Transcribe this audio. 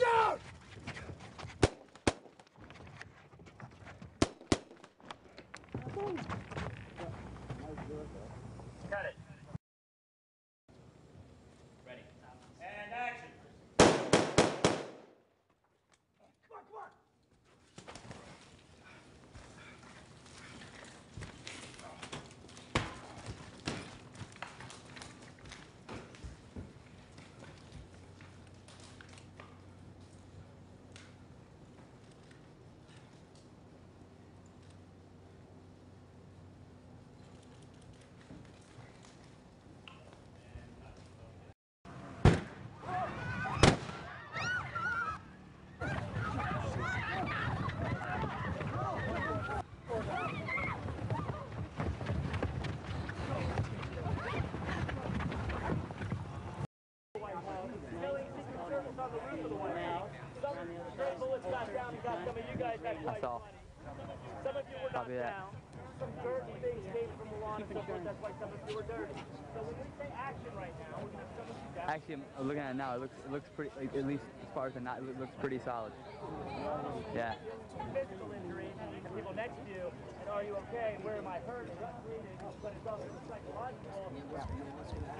down! Got it. Guys got That's all. money. Some of you were knocked Copy that. down. Some dirty things came from Milan and so forth. That's why some of you were dirty. So when we say action right now, we're going to some of you down. Actually, I'm looking at it now. It looks it looks pretty. Like, at least as far as the knot, it looks pretty solid. Yeah. physical injury and people next to you, and are you okay? Where am I hurt? But it's also psychological.